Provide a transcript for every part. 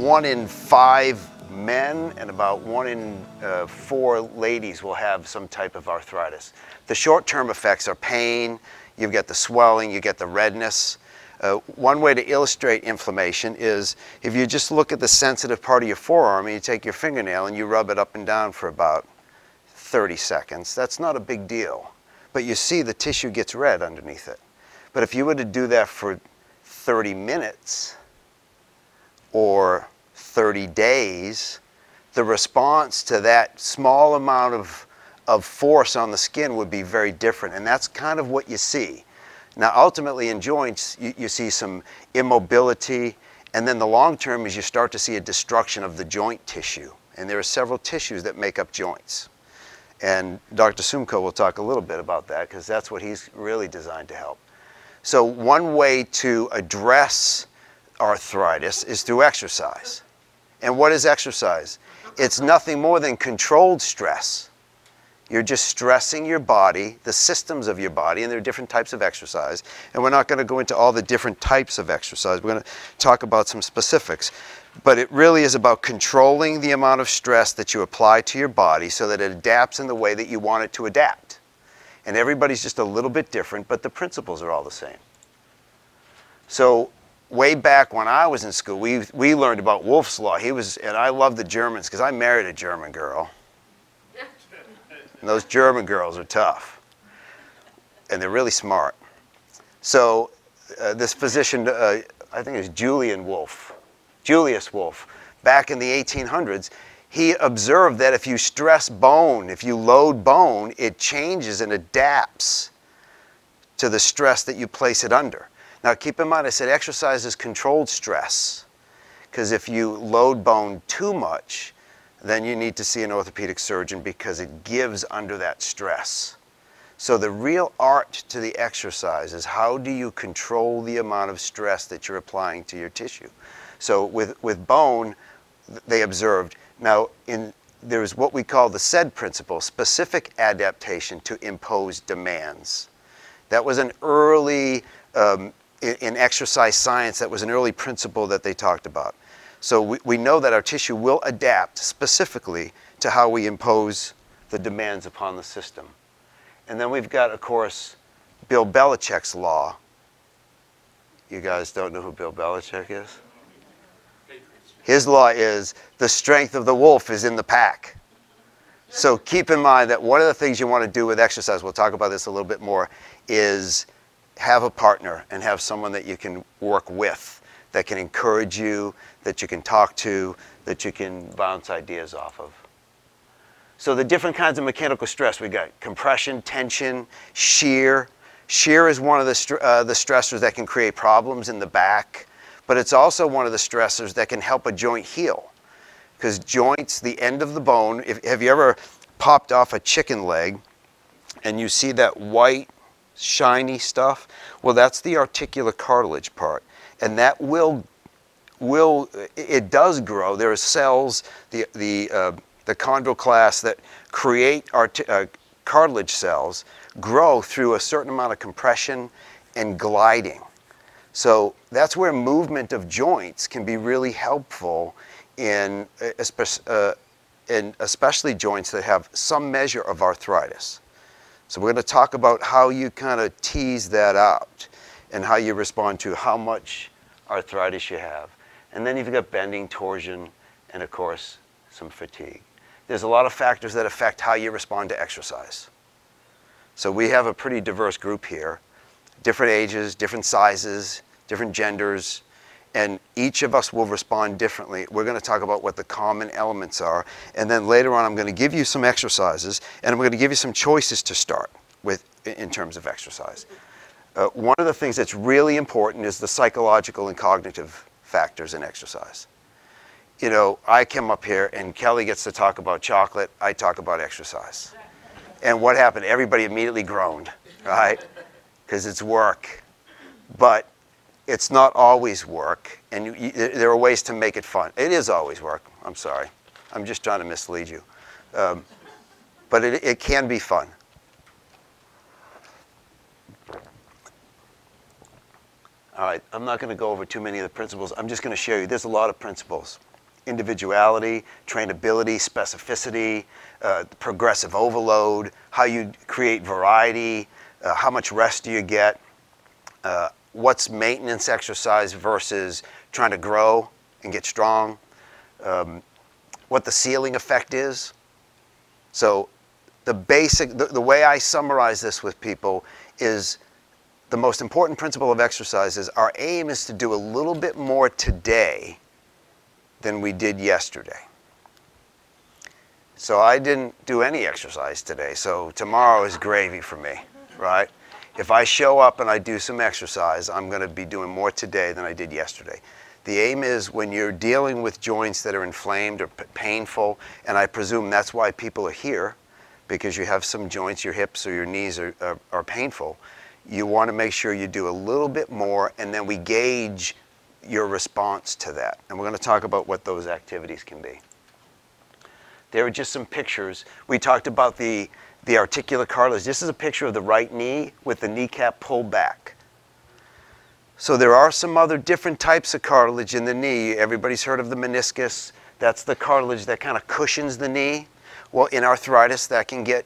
one in five men and about one in uh, four ladies will have some type of arthritis. The short-term effects are pain, you've got the swelling, you get the redness. Uh, one way to illustrate inflammation is if you just look at the sensitive part of your forearm and you take your fingernail and you rub it up and down for about 30 seconds, that's not a big deal. But you see the tissue gets red underneath it. But if you were to do that for 30 minutes or 30 days, the response to that small amount of, of force on the skin would be very different. And that's kind of what you see. Now, ultimately, in joints, you, you see some immobility, and then the long term is you start to see a destruction of the joint tissue. And there are several tissues that make up joints. And Dr. Sumko will talk a little bit about that because that's what he's really designed to help. So, one way to address arthritis is through exercise. And what is exercise? It's nothing more than controlled stress. You're just stressing your body, the systems of your body, and there are different types of exercise. And we're not going to go into all the different types of exercise. We're going to talk about some specifics. But it really is about controlling the amount of stress that you apply to your body so that it adapts in the way that you want it to adapt. And everybody's just a little bit different, but the principles are all the same. So way back when I was in school, we, we learned about Wolff's Law. He was, and I love the Germans because I married a German girl. And those German girls are tough. And they're really smart. So uh, this physician, uh, I think it was Julian Wolff, Julius Wolff, back in the 1800s, he observed that if you stress bone, if you load bone, it changes and adapts to the stress that you place it under. Now keep in mind, I said exercise is controlled stress. Because if you load bone too much, then you need to see an orthopedic surgeon because it gives under that stress. So the real art to the exercise is how do you control the amount of stress that you're applying to your tissue. So with, with bone, they observed, now in, there's what we call the SAID principle, specific adaptation to impose demands. That was an early, um, in, in exercise science, that was an early principle that they talked about. So we, we know that our tissue will adapt specifically to how we impose the demands upon the system. And then we've got, of course, Bill Belichick's law. You guys don't know who Bill Belichick is? His law is the strength of the wolf is in the pack. So keep in mind that one of the things you want to do with exercise, we'll talk about this a little bit more, is have a partner and have someone that you can work with, that can encourage you, that you can talk to, that you can bounce ideas off of. So the different kinds of mechanical stress, we got compression, tension, shear. Shear is one of the, uh, the stressors that can create problems in the back, but it's also one of the stressors that can help a joint heal. Because joints, the end of the bone, if, have you ever popped off a chicken leg and you see that white, shiny stuff? Well, that's the articular cartilage part. And that will will, it does grow. There are cells, the, the, uh, the chondroclasts that create uh, cartilage cells grow through a certain amount of compression and gliding. So that's where movement of joints can be really helpful in, uh, in especially joints that have some measure of arthritis. So we're going to talk about how you kind of tease that out and how you respond to how much arthritis you have. And then you've got bending, torsion, and of course, some fatigue. There's a lot of factors that affect how you respond to exercise. So we have a pretty diverse group here, different ages, different sizes, different genders, and each of us will respond differently. We're going to talk about what the common elements are, and then later on I'm going to give you some exercises, and I'm going to give you some choices to start with in terms of exercise. Uh, one of the things that's really important is the psychological and cognitive factors in exercise. You know, I come up here and Kelli gets to talk about chocolate, I talk about exercise. And what happened? Everybody immediately groaned, right? Because it's work. But it's not always work, and you, you, there are ways to make it fun. It is always work. I'm sorry. I'm just trying to mislead you. Um, but it, it can be fun. All right, I'm not going to go over too many of the principles. I'm just going to share you. There's a lot of principles. individuality, trainability, specificity, uh, progressive overload, how you create variety, uh, how much rest do you get, uh, what's maintenance exercise versus trying to grow and get strong, um, what the ceiling effect is. So the basic, the, the way I summarize this with people is the most important principle of exercise is our aim is to do a little bit more today than we did yesterday. So I didn't do any exercise today, so tomorrow is gravy for me, right? If I show up and I do some exercise, I'm going to be doing more today than I did yesterday. The aim is when you're dealing with joints that are inflamed or painful, and I presume that's why people are here, because you have some joints, your hips or your knees are, are, are painful, you want to make sure you do a little bit more, and then we gauge your response to that. And we're going to talk about what those activities can be. There are just some pictures. We talked about the, the articular cartilage. This is a picture of the right knee with the kneecap pulled back. So there are some other different types of cartilage in the knee. Everybody's heard of the meniscus. That's the cartilage that kind of cushions the knee. Well, in arthritis, that can get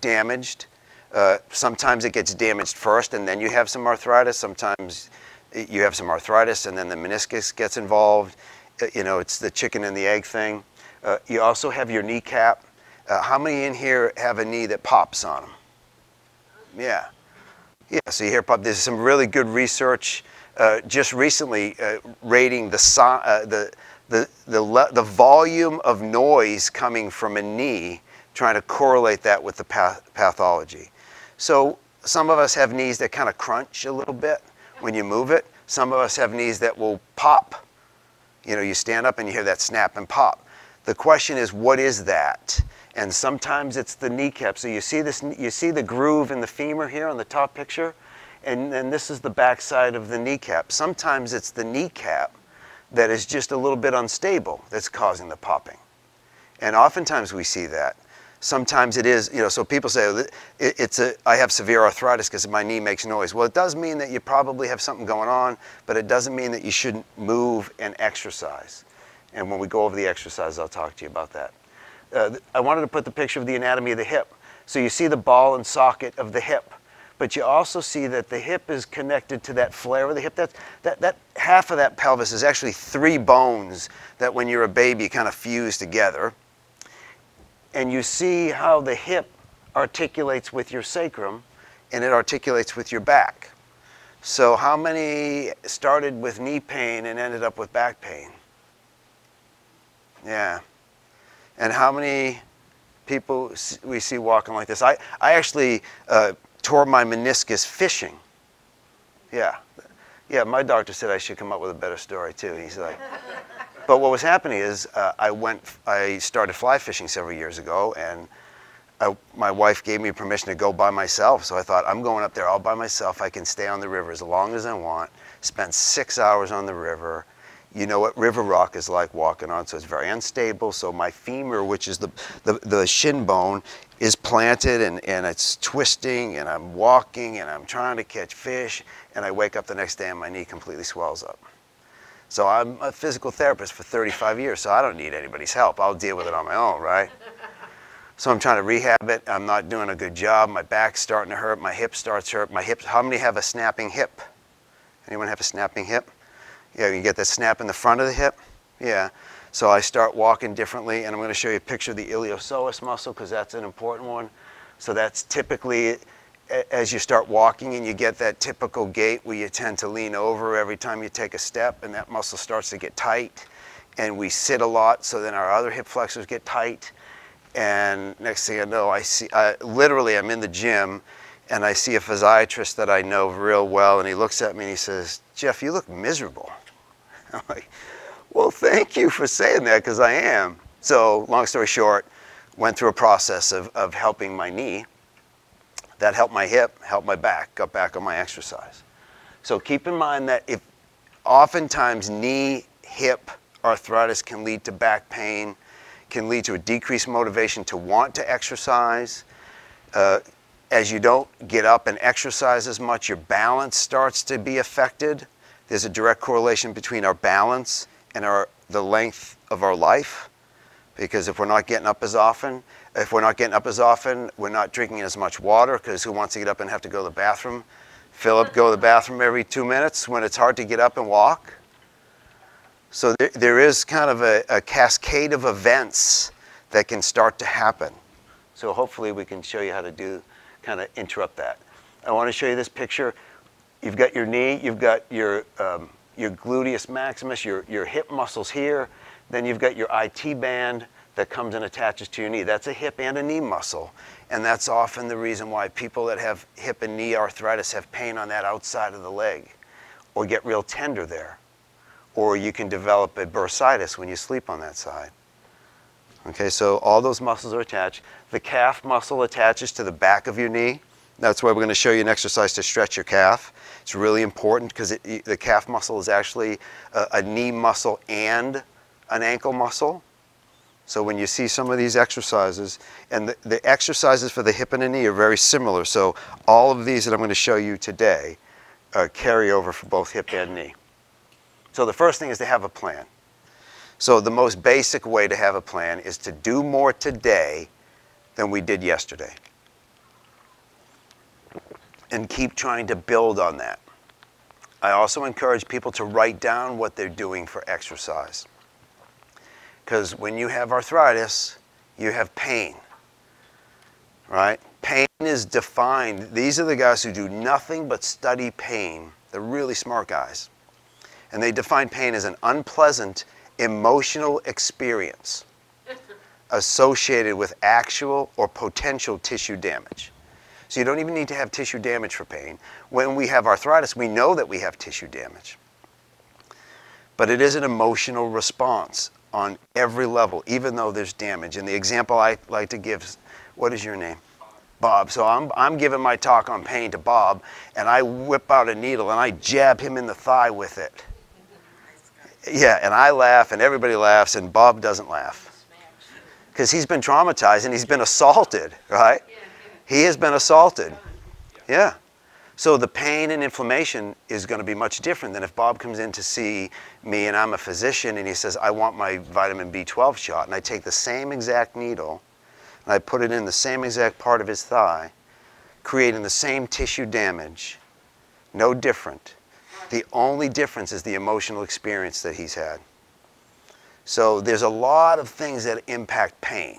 damaged. Uh, sometimes it gets damaged first and then you have some arthritis. Sometimes you have some arthritis and then the meniscus gets involved. Uh, you know, it's the chicken and the egg thing. Uh, you also have your kneecap. Uh, how many in here have a knee that pops on them? Yeah. Yeah, so you hear pop. There's some really good research uh, just recently uh, rating the, uh, the, the, the, the volume of noise coming from a knee, trying to correlate that with the path pathology. So some of us have knees that kind of crunch a little bit when you move it. Some of us have knees that will pop. You know, you stand up and you hear that snap and pop. The question is, what is that? And sometimes it's the kneecap. So you see this, you see the groove in the femur here on the top picture? And then this is the backside of the kneecap. Sometimes it's the kneecap that is just a little bit unstable that's causing the popping. And oftentimes we see that. Sometimes it is, you know, so people say, it's a, I have severe arthritis because my knee makes noise. Well, it does mean that you probably have something going on, but it doesn't mean that you shouldn't move and exercise. And when we go over the exercise, I'll talk to you about that. Uh, I wanted to put the picture of the anatomy of the hip. So you see the ball and socket of the hip, but you also see that the hip is connected to that flare of the hip. That, that, that half of that pelvis is actually three bones that when you're a baby kind of fuse together. And you see how the hip articulates with your sacrum and it articulates with your back. So how many started with knee pain and ended up with back pain? Yeah. And how many people we see walking like this? I, I actually uh, tore my meniscus fishing. Yeah. Yeah, my doctor said I should come up with a better story too. He's like, but what was happening is uh, I went, I started fly fishing several years ago and I, my wife gave me permission to go by myself. So I thought, I'm going up there all by myself. I can stay on the river as long as I want. Spent six hours on the river you know what river rock is like walking on, so it's very unstable. So my femur, which is the, the, the shin bone, is planted and, and it's twisting and I'm walking and I'm trying to catch fish and I wake up the next day and my knee completely swells up. So I'm a physical therapist for 35 years, so I don't need anybody's help. I'll deal with it on my own, right? So I'm trying to rehab it. I'm not doing a good job. My back's starting to hurt. My hip starts to hurt. My hips, how many have a snapping hip? Anyone have a snapping hip? Yeah, you get that snap in the front of the hip. Yeah. So I start walking differently, and I'm going to show you a picture of the iliopsoas muscle because that's an important one. So that's typically as you start walking and you get that typical gait where you tend to lean over every time you take a step, and that muscle starts to get tight. And we sit a lot, so then our other hip flexors get tight. And next thing I know, I see, I, literally, I'm in the gym and I see a physiatrist that I know real well, and he looks at me and he says, Jeff, you look miserable. I'm like, well, thank you for saying that because I am. So, long story short, went through a process of, of helping my knee. That helped my hip, helped my back, got back on my exercise. So keep in mind that if oftentimes knee, hip arthritis can lead to back pain, can lead to a decreased motivation to want to exercise. Uh, as you don't get up and exercise as much, your balance starts to be affected. There's a direct correlation between our balance and our, the length of our life because if we're not getting up as often, if we're not getting up as often, we're not drinking as much water because who wants to get up and have to go to the bathroom? Philip, go to the bathroom every two minutes when it's hard to get up and walk. So there, there is kind of a, a cascade of events that can start to happen. So hopefully we can show you how to do, kind of interrupt that. I want to show you this picture. You've got your knee, you've got your, um, your gluteus maximus, your, your hip muscles here. Then you've got your IT band that comes and attaches to your knee. That's a hip and a knee muscle. And that's often the reason why people that have hip and knee arthritis have pain on that outside of the leg or get real tender there. Or you can develop a bursitis when you sleep on that side. Okay, so all those muscles are attached. The calf muscle attaches to the back of your knee. That's why we're going to show you an exercise to stretch your calf. It's really important because the calf muscle is actually a, a knee muscle and an ankle muscle. So when you see some of these exercises, and the, the, exercises for the hip and the knee are very similar. So all of these that I'm going to show you today uh, carry over for both hip and knee. So the first thing is to have a plan. So the most basic way to have a plan is to do more today than we did yesterday. And keep trying to build on that. I also encourage people to write down what they're doing for exercise. Because when you have arthritis, you have pain, right? Pain is defined. These are the guys who do nothing but study pain. They're really smart guys. And they define pain as an unpleasant emotional experience associated with actual or potential tissue damage. So you don't even need to have tissue damage for pain. When we have arthritis, we know that we have tissue damage. But it is an emotional response on every level, even though there's damage. And the example I like to give what is your name? Bob. So I'm, I'm giving my talk on pain to Bob, and I whip out a needle and I jab him in the thigh with it. Yeah, and I laugh, and everybody laughs, and Bob doesn't laugh. Because he's been traumatized and he's been assaulted, right? He has been assaulted. Yeah. So the pain and inflammation is going to be much different than if Bob comes in to see me and I'm a physician and he says, I want my vitamin B12 shot. And I take the same exact needle and I put it in the same exact part of his thigh, creating the same tissue damage. No different. The only difference is the emotional experience that he's had. So there's a lot of things that impact pain.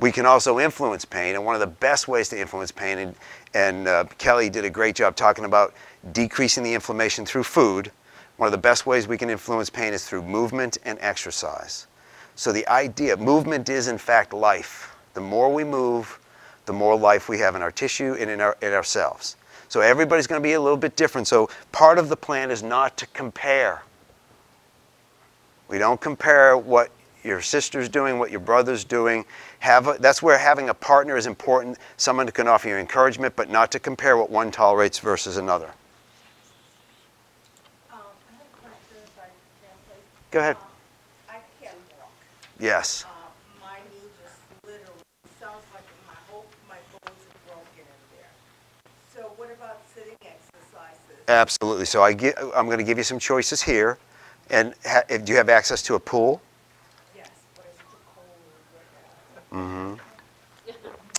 We can also influence pain, and one of the best ways to influence pain, and, and uh, Kelli did a great job talking about decreasing the inflammation through food. One of the best ways we can influence pain is through movement and exercise. So the idea, movement is in fact life. The more we move, the more life we have in our tissue and in, our, in ourselves. So everybody's going to be a little bit different. So part of the plan is not to compare. We don't compare what your sister's doing, what your brother's doing. Have a, that's where having a partner is important, someone who can offer you encouragement, but not to compare what one tolerates versus another. Um, Go ahead. Um, I can walk. Yes. Uh, my knee just literally sounds like my whole, my bones are broken in there. So what about sitting exercises? Absolutely. So I get, I'm going to give you some choices here. And ha, do you have access to a pool? Yes, but it's too now.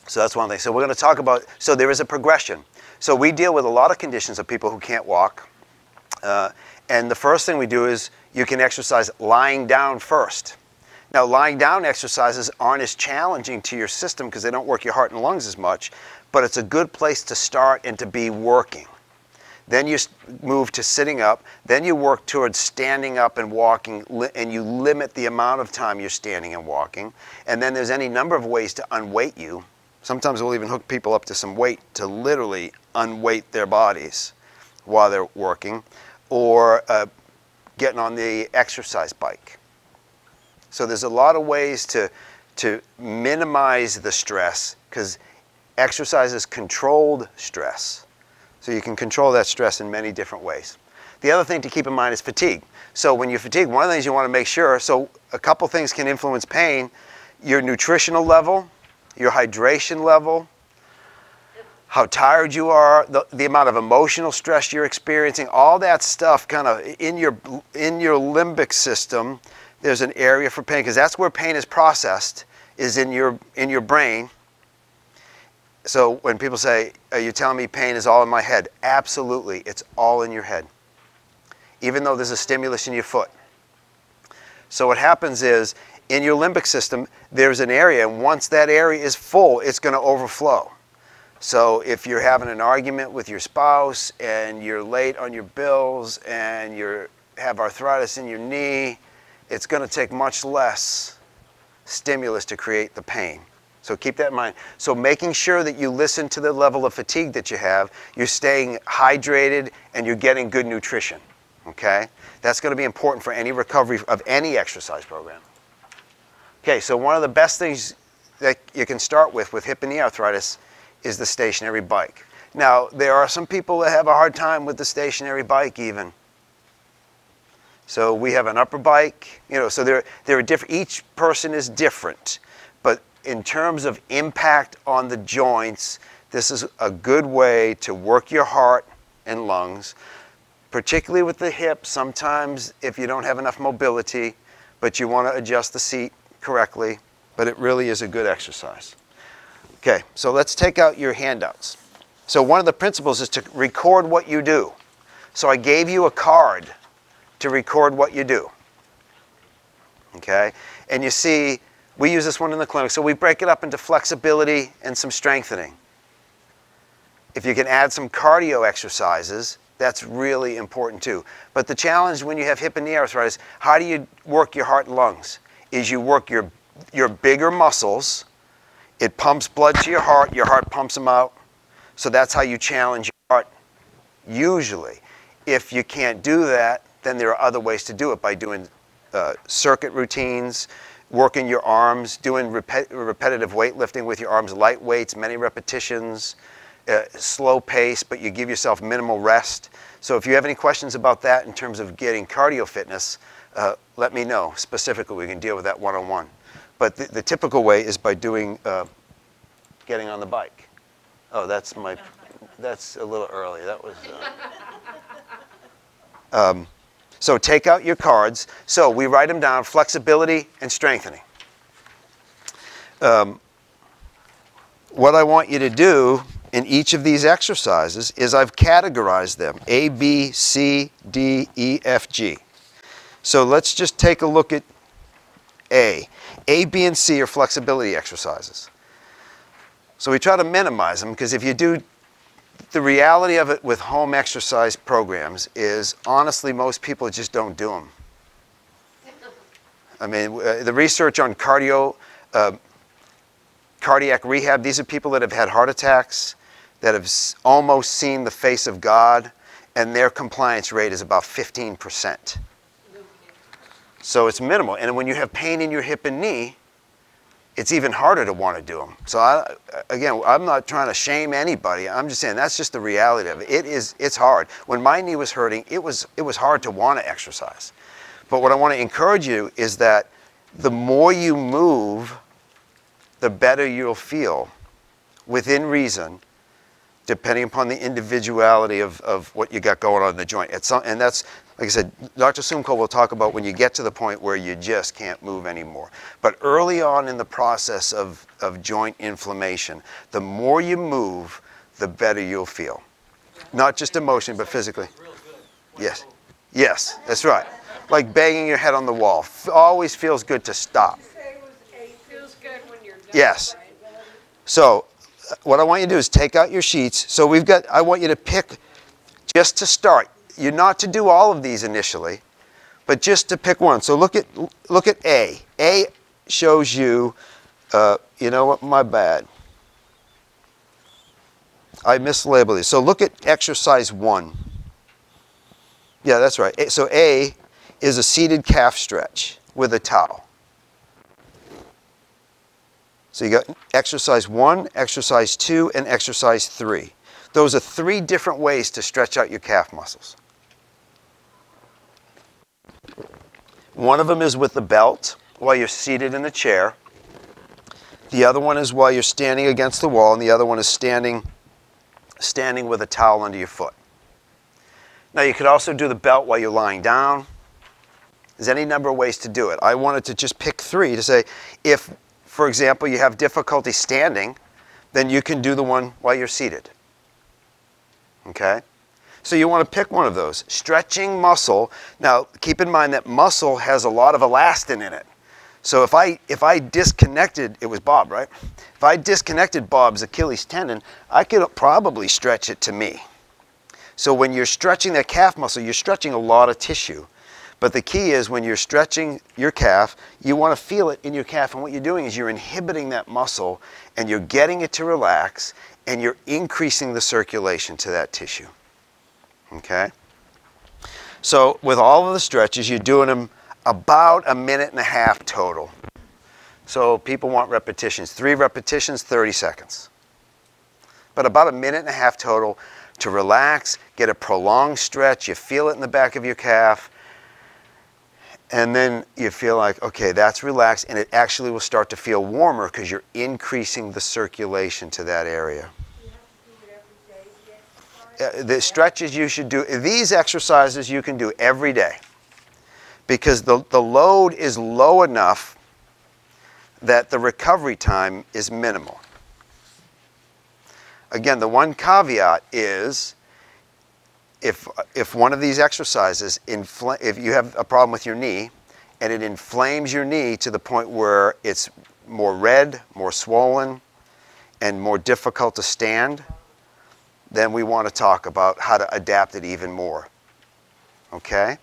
So that's one thing. So we're going to talk about, so there is a progression. So we deal with a lot of conditions of people who can't walk. Uh, and the first thing we do is you can exercise lying down first. Now, lying down exercises aren't as challenging to your system because they don't work your heart and lungs as much, but it's a good place to start and to be working. Then you move to sitting up. Then you work towards standing up and walking, and you limit the amount of time you're standing and walking. And then there's any number of ways to unweight you. Sometimes we'll even hook people up to some weight to literally unweight their bodies while they're working, or uh, getting on the exercise bike. So there's a lot of ways to, to minimize the stress because exercise is controlled stress. So you can control that stress in many different ways. The other thing to keep in mind is fatigue. So when you fatigue, one of the things you want to make sure, so a couple things can influence pain, your nutritional level, your hydration level, how tired you are, the, the amount of emotional stress you're experiencing, all that stuff kind of in your in your limbic system there's an area for pain because that's where pain is processed is in your in your brain. So when people say, "Are you telling me pain is all in my head?" Absolutely, it's all in your head. Even though there's a stimulus in your foot. So what happens is in your limbic system, there's an area, and once that area is full, it's going to overflow. So if you're having an argument with your spouse and you're late on your bills and you have arthritis in your knee, it's going to take much less stimulus to create the pain. So keep that in mind. So making sure that you listen to the level of fatigue that you have, you're staying hydrated and you're getting good nutrition. Okay? That's going to be important for any recovery of any exercise program. Okay, so one of the best things that you can start with with hip and knee arthritis is the stationary bike. Now, there are some people that have a hard time with the stationary bike even. So we have an upper bike, you know, so there, there are different, each person is different. In terms of impact on the joints, this is a good way to work your heart and lungs, particularly with the hip. Sometimes if you don't have enough mobility, but you want to adjust the seat correctly, but it really is a good exercise. Okay, so let's take out your handouts. So one of the principles is to record what you do. So I gave you a card to record what you do. Okay? And you see, we use this one in the clinic. So we break it up into flexibility and some strengthening. If you can add some cardio exercises, that's really important too. But the challenge when you have hip and knee arthritis, how do you work your heart and lungs? Is you work your, your bigger muscles, it pumps blood to your heart, your heart pumps them out. So that's how you challenge your heart, usually. If you can't do that, then there are other ways to do it by doing uh, circuit routines, working your arms, doing repet repetitive weightlifting with your arms, light weights, many repetitions, uh, slow pace, but you give yourself minimal rest. So if you have any questions about that in terms of getting cardio fitness, uh, let me know specifically. We can deal with that one-on-one. -on -one. But the, the, typical way is by doing, uh, getting on the bike. Oh, that's my, that's a little early. That was. Uh, um, so take out your cards. So we write them down, flexibility and strengthening. Um, what I want you to do in each of these exercises is I've categorized them, A, B, C, D, E, F, G. So let's just take a look at A. A, B, and C are flexibility exercises. So we try to minimize them because if you do the reality of it with home exercise programs is honestly most people just don't do them. I mean, uh, the research on cardio, uh, cardiac rehab, these are people that have had heart attacks, that have almost seen the face of God, and their compliance rate is about 15%. So it's minimal. And when you have pain in your hip and knee, it's even harder to want to do them. So I, again, I'm not trying to shame anybody. I'm just saying that's just the reality of it. It is, it's hard. When my knee was hurting, it was, it was hard to want to exercise. But what I want to encourage you is that the more you move, the better you'll feel within reason depending upon the individuality of, of what you got going on in the joint. Some, and that's, like I said, Dr. Sumko will talk about when you get to the point where you just can't move anymore. But early on in the process of, of joint inflammation, the more you move, the better you'll feel. Not just emotionally, but physically. Yes. Yes, that's right. Like banging your head on the wall. Always feels good to stop. Yes. So what I want you to do is take out your sheets. So we've got, I want you to pick, just to start. You're not to do all of these initially, but just to pick one. So look at, look at A. A shows you, uh, you know what, my bad. I mislabeled it. So look at exercise one. Yeah, that's right. So A is a seated calf stretch with a towel. So you got exercise one, exercise two, and exercise three. Those are three different ways to stretch out your calf muscles. One of them is with the belt while you're seated in the chair. The other one is while you're standing against the wall, and the other one is standing, standing with a towel under your foot. Now you could also do the belt while you're lying down, There's any number of ways to do it. I wanted to just pick three to say if, for example, you have difficulty standing, then you can do the one while you're seated. Okay? So you want to pick one of those. Stretching muscle. Now, keep in mind that muscle has a lot of elastin in it. So if I if I disconnected, it was Bob, right? If I disconnected Bob's Achilles tendon, I could probably stretch it to me. So when you're stretching that calf muscle, you're stretching a lot of tissue. But the key is when you're stretching your calf, you want to feel it in your calf. And what you're doing is you're inhibiting that muscle and you're getting it to relax and you're increasing the circulation to that tissue. Okay? So with all of the stretches, you're doing them about a minute and a half total. So people want repetitions. Three repetitions, 30 seconds. But about a minute and a half total to relax, get a prolonged stretch. You feel it in the back of your calf. And then you feel like, okay, that's relaxed, and it actually will start to feel warmer because you're increasing the circulation to that area. Uh, the stretches you should do, these exercises you can do every day because the, the load is low enough that the recovery time is minimal. Again, the one caveat is if, if one of these exercises, if you have a problem with your knee and it inflames your knee to the point where it's more red, more swollen, and more difficult to stand, then we want to talk about how to adapt it even more. Okay?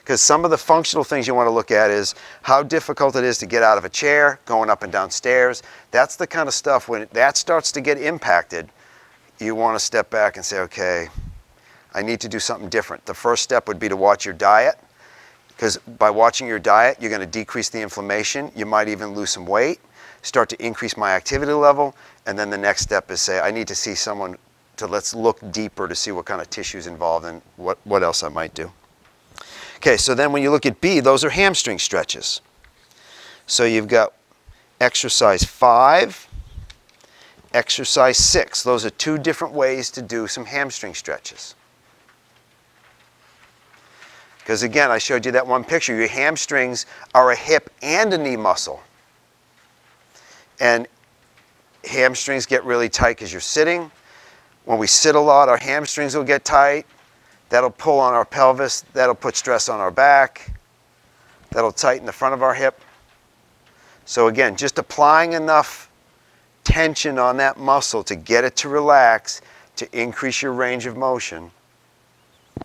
Because some of the functional things you want to look at is how difficult it is to get out of a chair, going up and down stairs. That's the kind of stuff when that starts to get impacted, you want to step back and say, okay, I need to do something different. The first step would be to watch your diet, because by watching your diet, you're going to decrease the inflammation. You might even lose some weight, start to increase my activity level, and then the next step is say, I need to see someone to let's look deeper to see what kind of tissues involved and what, what else I might do. Okay, so then when you look at B, those are hamstring stretches. So you've got exercise five, exercise six. Those are two different ways to do some hamstring stretches. Because again, I showed you that one picture. Your hamstrings are a hip and a knee muscle. And hamstrings get really tight because you're sitting. When we sit a lot, our hamstrings will get tight. That'll pull on our pelvis. That'll put stress on our back. That'll tighten the front of our hip. So again, just applying enough tension on that muscle to get it to relax, to increase your range of motion,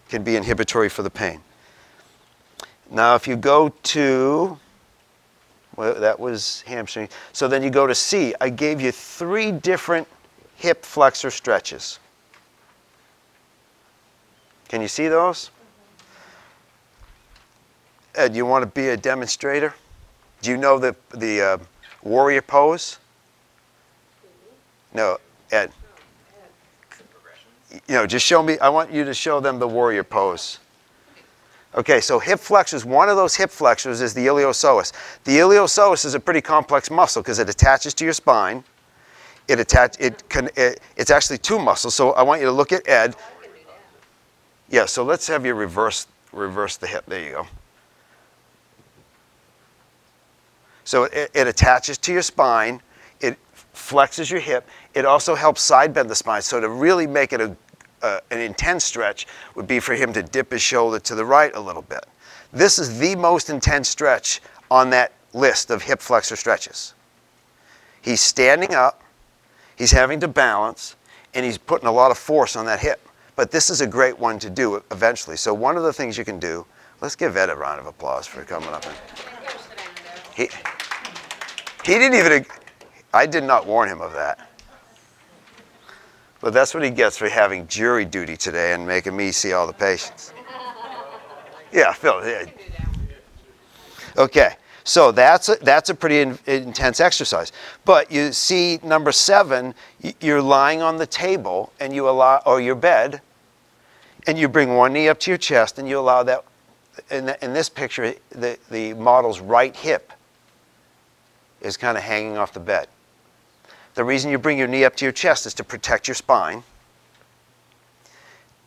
can be inhibitory for the pain. Now, if you go to, well, that was hamstring. So then you go to C. I gave you three different hip flexor stretches. Can you see those? Ed, you want to be a demonstrator? Do you know the, the uh, warrior pose? No, Ed. You know, just show me, I want you to show them the warrior pose. Okay, so hip flexors, one of those hip flexors is the iliopsoas. The iliopsoas is a pretty complex muscle because it attaches to your spine. It attach, it can, it, it's actually two muscles. So I want you to look at Ed. Yeah, so let's have you reverse, reverse the hip. There you go. So it, it attaches to your spine. It flexes your hip. It also helps side bend the spine. So to really make it a, uh, an intense stretch would be for him to dip his shoulder to the right a little bit. This is the most intense stretch on that list of hip flexor stretches. He's standing up, he's having to balance, and he's putting a lot of force on that hip. But this is a great one to do eventually. So one of the things you can do, let's give Ed a round of applause for coming up. And, he, he didn't even, I did not warn him of that. But that's what he gets for having jury duty today and making me see all the patients. Yeah, Phil. Yeah. Okay, so that's a, that's a pretty in, intense exercise. But you see, number seven, you're lying on the table and you allow, or your bed, and you bring one knee up to your chest and you allow that. In, the, in this picture, the, the model's right hip is kind of hanging off the bed. The reason you bring your knee up to your chest is to protect your spine.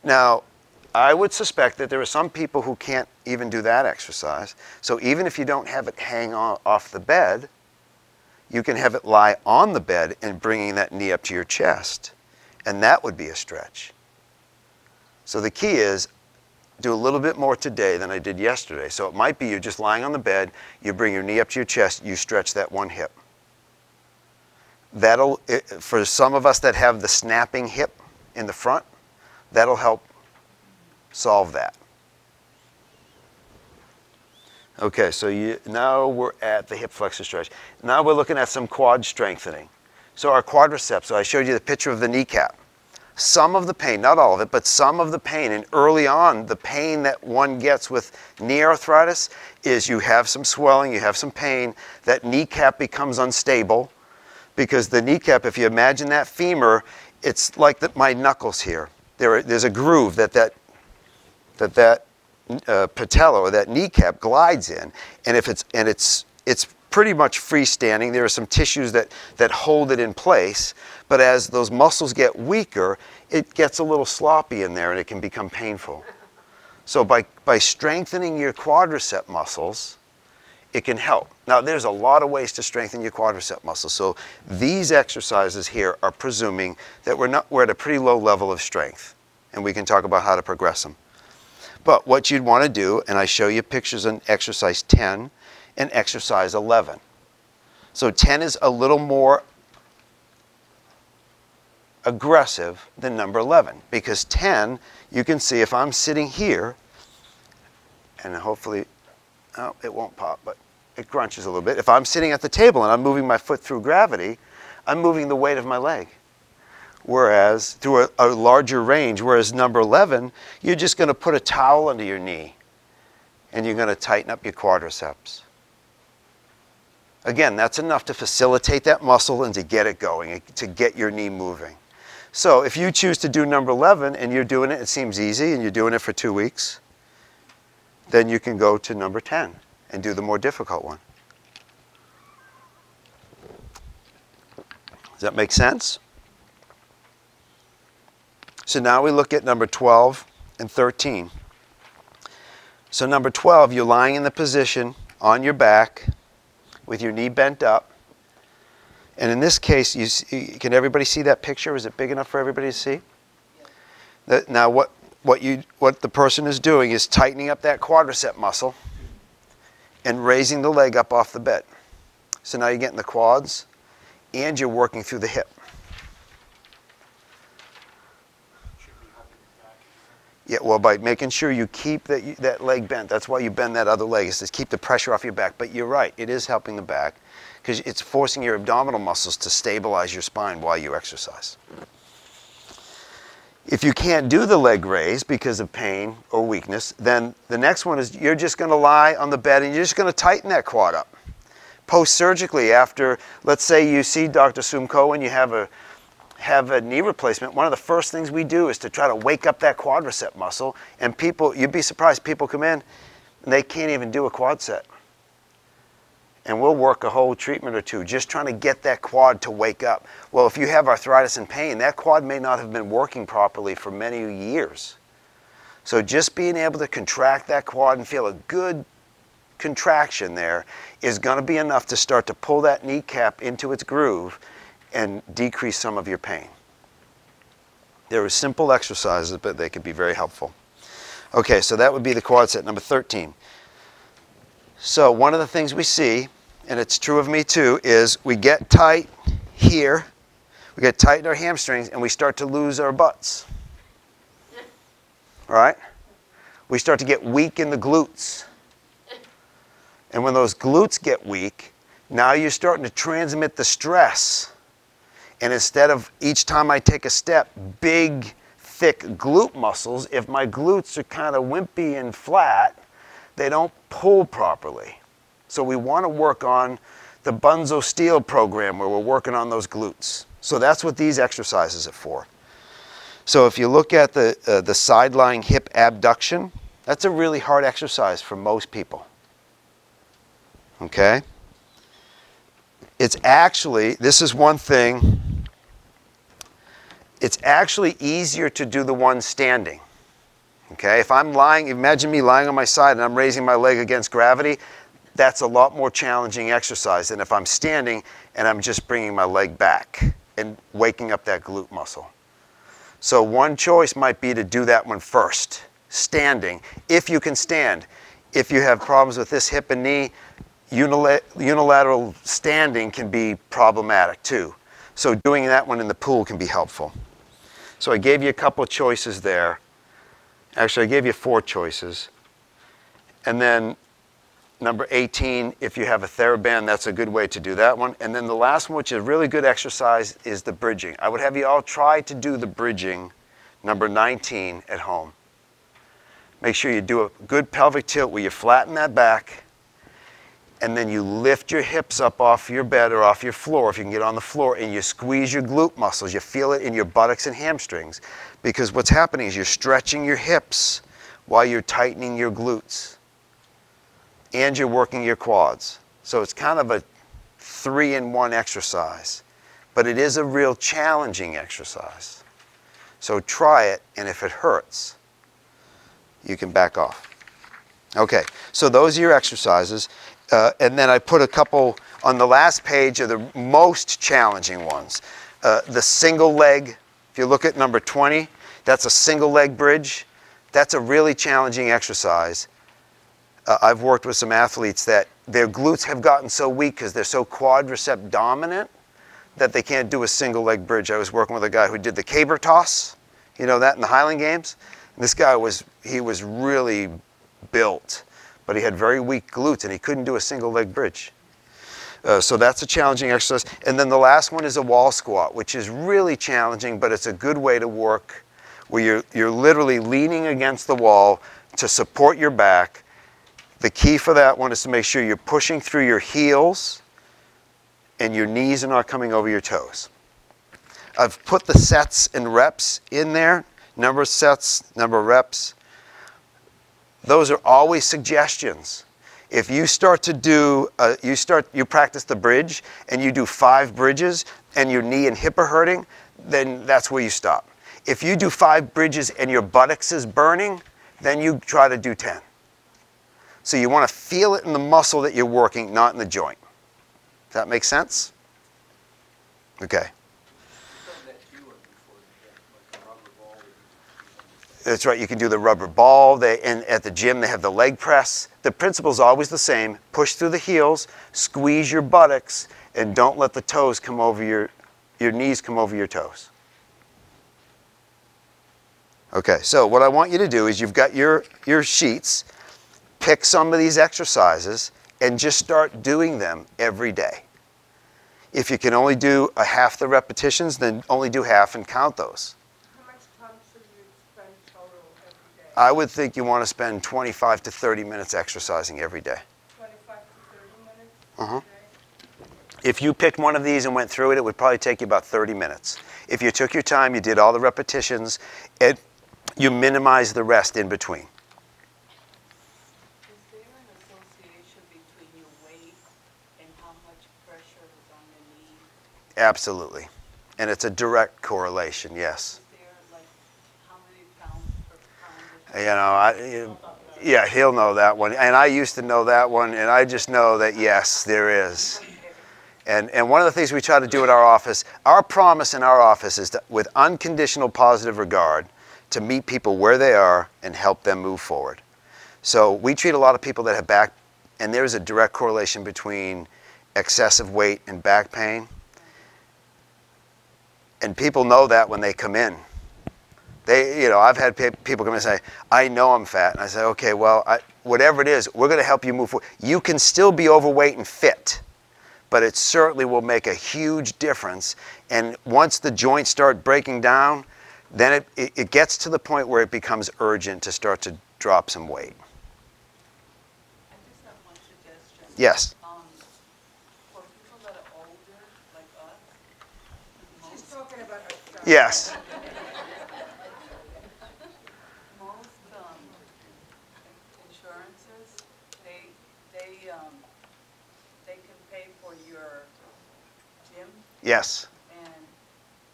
Now, I would suspect that there are some people who can't even do that exercise. So even if you don't have it hang on, off the bed, you can have it lie on the bed and bringing that knee up to your chest. And that would be a stretch. So the key is do a little bit more today than I did yesterday. So it might be you're just lying on the bed, you bring your knee up to your chest, you stretch that one hip. That'll, eh, for some of us that have the snapping hip in the front, that'll help solve that. Okay, so you, now we're at the hip flexor stretch. Now we're looking at some quad strengthening. So our quadriceps, so I showed you the picture of the kneecap. Some of the pain, not all of it, but some of the pain, and early on, the pain that one gets with knee arthritis is you have some swelling, you have some pain, that kneecap becomes unstable because the kneecap, if you imagine that femur, it's like the, my knuckles here. There, there's a groove that that, that, that uh, patella or that kneecap glides in, and if it's and it's it's pretty much freestanding. There are some tissues that that hold it in place, but as those muscles get weaker, it gets a little sloppy in there, and it can become painful. So by by strengthening your quadricep muscles, it can help. Now, there's a lot of ways to strengthen your quadricep muscle. So these exercises here are presuming that we're, not, we're at a pretty low level of strength, and we can talk about how to progress them. But what you'd want to do, and I show you pictures in exercise 10 and exercise 11. So 10 is a little more aggressive than number 11 because 10, you can see if I'm sitting here, and hopefully, oh, it won't pop, but it crunches a little bit. If I'm sitting at the table and I'm moving my foot through gravity, I'm moving the weight of my leg. Whereas through a, a larger range, whereas number 11, you're just going to put a towel under your knee and you're going to tighten up your quadriceps. Again, that's enough to facilitate that muscle and to get it going, to get your knee moving. So if you choose to do number 11 and you're doing it, it seems easy, and you're doing it for two weeks, then you can go to number 10 and do the more difficult one. Does that make sense? So now we look at number 12 and 13. So number 12, you're lying in the position on your back with your knee bent up. And in this case, you see, can everybody see that picture? Is it big enough for everybody to see? Now what, what, you, what the person is doing is tightening up that quadricep muscle and raising the leg up off the bed. So now you're getting the quads and you're working through the hip. Yeah, well, by making sure you keep that, that leg bent. That's why you bend that other leg, is to keep the pressure off your back. But you're right, it is helping the back because it's forcing your abdominal muscles to stabilize your spine while you exercise. If you can't do the leg raise because of pain or weakness, then the next one is you're just going to lie on the bed and you're just going to tighten that quad up. Post surgically, after, let's say you see Dr. Sumko and you have a, have a knee replacement, one of the first things we do is to try to wake up that quadricep muscle. And people, you'd be surprised, people come in and they can't even do a quad set and we'll work a whole treatment or two just trying to get that quad to wake up. Well, if you have arthritis and pain, that quad may not have been working properly for many years. So just being able to contract that quad and feel a good contraction there is going to be enough to start to pull that kneecap into its groove and decrease some of your pain. There are simple exercises, but they can be very helpful. Okay, so that would be the quad set number 13. So one of the things we see, and it's true of me too, is we get tight here, we get tight in our hamstrings, and we start to lose our butts. Right? We start to get weak in the glutes. And when those glutes get weak, now you're starting to transmit the stress. And instead of each time I take a step, big, thick glute muscles, if my glutes are kind of wimpy and flat, they don't pull properly. So we want to work on the Buns of Steel program where we're working on those glutes. So that's what these exercises are for. So if you look at the, uh, the lying hip abduction, that's a really hard exercise for most people. Okay? It's actually, this is one thing, it's actually easier to do the one standing. Okay, if I'm lying, imagine me lying on my side and I'm raising my leg against gravity, that's a lot more challenging exercise than if I'm standing and I'm just bringing my leg back and waking up that glute muscle. So one choice might be to do that one first, standing, if you can stand. If you have problems with this hip and knee, unila- unilateral standing can be problematic too. So doing that one in the pool can be helpful. So I gave you a couple of choices there. Actually, I gave you four choices. And then number 18, if you have a TheraBand, that's a good way to do that one. And then the last one, which is a really good exercise, is the bridging. I would have you all try to do the bridging, number 19, at home. Make sure you do a good pelvic tilt where you flatten that back and then you lift your hips up off your bed or off your floor if you can get on the floor and you squeeze your glute muscles. You feel it in your buttocks and hamstrings because what's happening is you're stretching your hips while you're tightening your glutes and you're working your quads. So it's kind of a three in one exercise, but it is a real challenging exercise. So try it, and if it hurts, you can back off. Okay, so those are your exercises. Uh, and then I put a couple on the last page of the most challenging ones. Uh, the single leg, if you look at number 20, that's a single leg bridge. That's a really challenging exercise. Uh, I've worked with some athletes that their glutes have gotten so weak because they're so quadricep dominant that they can't do a single leg bridge. I was working with a guy who did the caber toss, you know that in the Highland Games. And this guy was he was really built, but he had very weak glutes and he couldn't do a single leg bridge. Uh, so that's a challenging exercise. And then the last one is a wall squat, which is really challenging, but it's a good way to work where you're, you're literally leaning against the wall to support your back. The key for that one is to make sure you're pushing through your heels and your knees are not coming over your toes. I've put the sets and reps in there, number of sets, number of reps. Those are always suggestions. If you start to do, uh, you start, you practice the bridge and you do five bridges and your knee and hip are hurting, then that's where you stop. If you do five bridges and your buttocks is burning, then you try to do 10. So you want to feel it in the muscle that you're working, not in the joint. Does that make sense? Okay. That's right. You can do the rubber ball. They, and at the gym, they have the leg press. The principle is always the same. Push through the heels, squeeze your buttocks, and don't let the toes come over your, your knees come over your toes. Okay, so what I want you to do is you've got your, your sheets. Pick some of these exercises and just start doing them every day. If you can only do a half the repetitions, then only do half and count those. How much time should you spend total every day? I would think you want to spend 25 to 30 minutes exercising every day. Twenty-five to thirty minutes? Uh-huh. If you picked one of these and went through it, it would probably take you about 30 minutes. If you took your time, you did all the repetitions, it, you minimize the rest in between. Is there an association between your weight and how much pressure is on the knee? Absolutely. And it's a direct correlation, yes. Is there like, how many pounds per pound? You know, I, yeah, he'll know that one. And I used to know that one, and I just know that yes, there is. And, and one of the things we try to do at our office, our promise in our office is to, with unconditional positive regard, to meet people where they are and help them move forward. So we treat a lot of people that have back, and there's a direct correlation between excessive weight and back pain. And people know that when they come in. They, you know, I've had people come and say, I know I'm fat. And I say, okay, well, I, whatever it is, we're going to help you move forward. You can still be overweight and fit, but it certainly will make a huge difference. And once the joints start breaking down, then it, it, it gets to the point where it becomes urgent to start to drop some weight. I just have one suggestion. Yes. Um, for people that are older, like us, She's most, talking about herself. Yes. most, um, insurances, they, they, um, they can pay for your gym Yes. and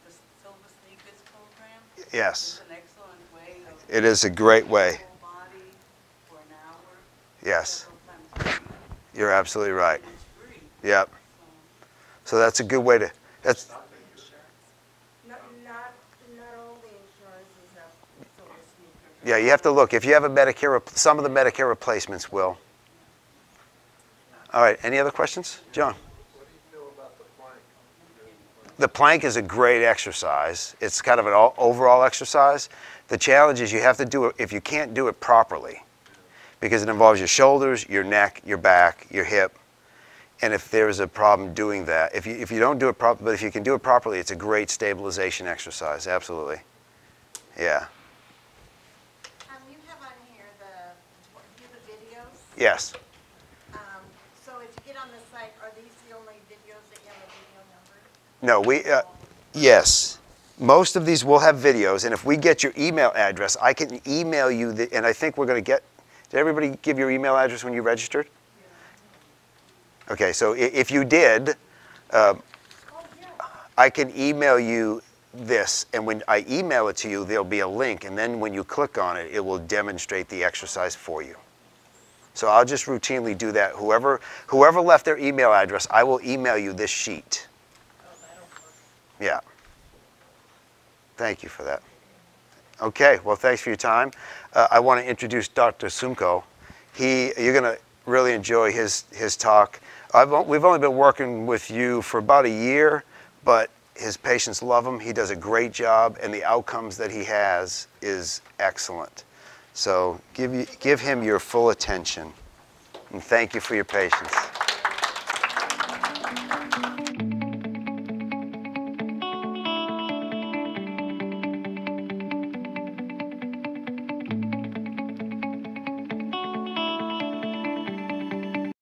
the Silver Sneakers program. Yes. is an excellent way of It is a great way. Body for an hour, Yes, several times a week. you're absolutely right. It's free, Yep. so. So that's a good way to, that's, Not, not, not all the insurances have, so to speak. yeah, you have to look. If you have a Medicare, some of the Medicare replacements will. All right, any other questions? John? The plank is a great exercise. It's kind of an all, overall exercise. The challenge is you have to do it, if you can't do it properly, because it involves your shoulders, your neck, your back, your hip. And if there's a problem doing that, if you, if you don't do it properly, but if you can do it properly, it's a great stabilization exercise, absolutely. Yeah, Um, you have on here the, view the videos. yes. Um, so if you get on the site, are these the only videos that you have a video number? No, we, uh, yes. Most of these will have videos, and if we get your email address, I can email you, the, and I think we're going to get, did everybody give your email address when you registered? Okay, so if you did, um, I can email you this, and when I email it to you, there'll be a link, and then when you click on it, it will demonstrate the exercise for you. So I'll just routinely do that. Whoever, whoever left their email address, I will email you this sheet. Yeah. Thank you for that. Okay, well, thanks for your time. Uh, I want to introduce Dr. Sumko. He, you're going to really enjoy his, his talk. I've, we've only been working with you for about a year, but his patients love him. He does a great job, and the outcomes that he has is excellent. So give, you, give him your full attention, and thank you for your patience.